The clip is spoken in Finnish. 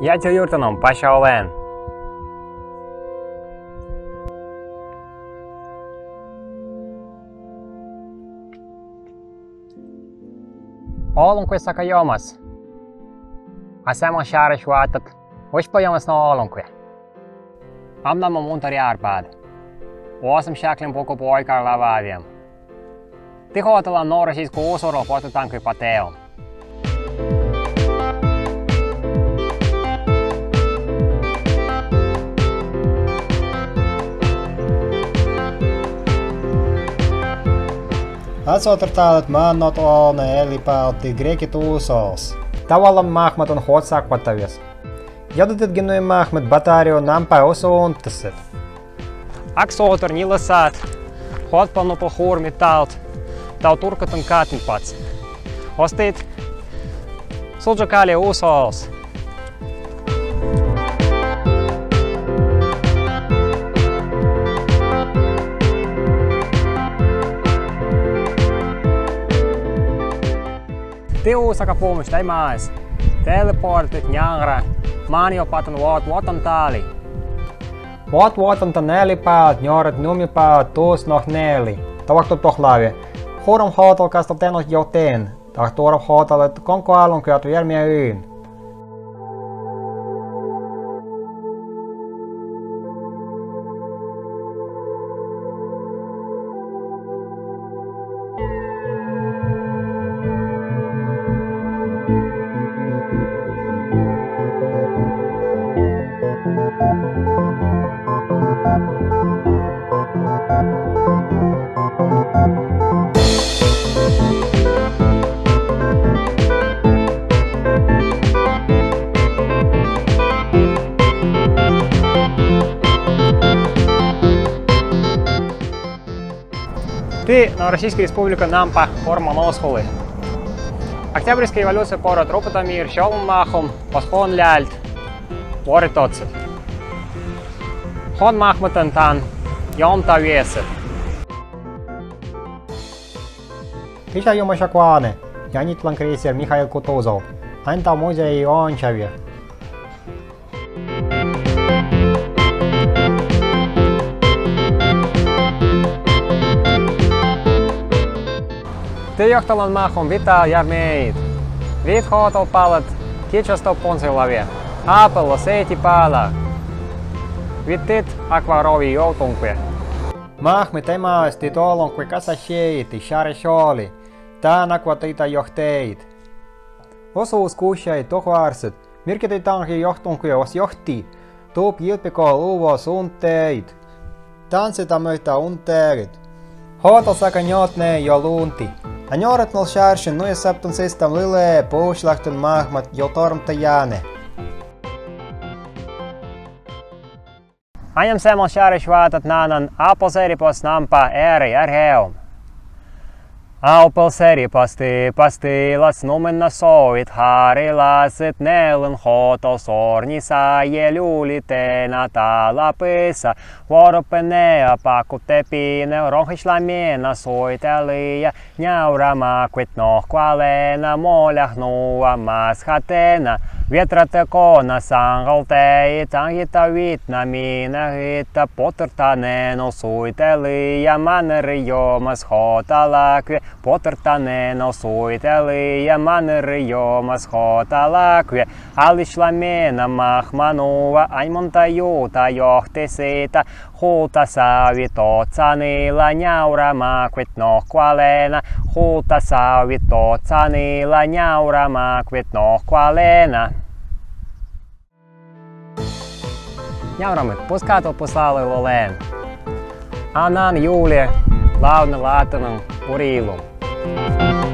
Я juurtunut pasha olen. Olunque saka jomas. Asema share shuatat. Ushpa jomas no olunque. Amna ma muntari arpad. Oasam shaklin poco poikar lavadiam. Tihoitella nuori siis kun uusuro هتتطالب مع النطقان اللي بعد جريك توصاص تولا ماخمت انخوصا قوتاويس يددت جنوي ماخمت بطاريو نام باوسو انتسد أكسو ترنيلا سات خود بانو بخور ميتالت تاو توركتن كاتن باتس Ostit, suđakal je usos. Tiu saka puumista ei maas. Teleportit nyangra. Maanio patan vuot vuotan taali. Vuot vuotan ta neli päät, njoret numi päät, tuus noh neli. Tavakto tohlavi. Huorom hootal kasta tenot jo teen. Tahtuorom hootal, että konko alun kyöt viermiä yyn. Ты, Новороссийская республика Нампа, Ормоносхулы. Октябрьская революция пора тропотамир, махом, пасхон ляльт, поры тоцит. Хон махматантан, йом тавесит. Иша йома шакване, Янит Ланкрейсер Михаил Кутузов, Анта Музя и Ончавир, johtalan mahon vita ja meid. Viit hootal palat, kitsasto ponsilavia. Apello seiti pala. Vittit akvarovi joutunkue. Mahmi temaasti tolon kui kasa sheiti, shari sholi. Tän akvatita johteit. Osuus kushai tohvarset. Mirketi tanki johtunkuja os johti. Tuup jilpiko luvo suunteit. Tanssita möitä unteerit. Hootal saka njotne jo luunti. هنعرض الشهر شنو السبت نسيس تمليلة بوش لختن مهما يوتورم تيانه Aņemsim šāri švātat nānan apelsēri pos nampā ēri ar hēum. Alpelseri pasti, pasti, las numen nasoit, hari lasit nelen hotos ornisa, jelulite nata lapisa, voropenea pakute pine, ronhis lamina soitelia, nyaurama quit noh qualena, molahnua mas hatena, Ветрата кона сангалте и тангита вит на мина гита потърта не носуйте ли я манери йома схота лакве потърта не носуйте ли я манери йома схота лакве али шламена махманува аймонта юта йохте сита хута сави то цанила няура маквет но квалена хута сави то цанила няура маквет но квалена Jauramme puskaato pusaalle loleen. Anan juuli launa laatunun uriilun. Thank you.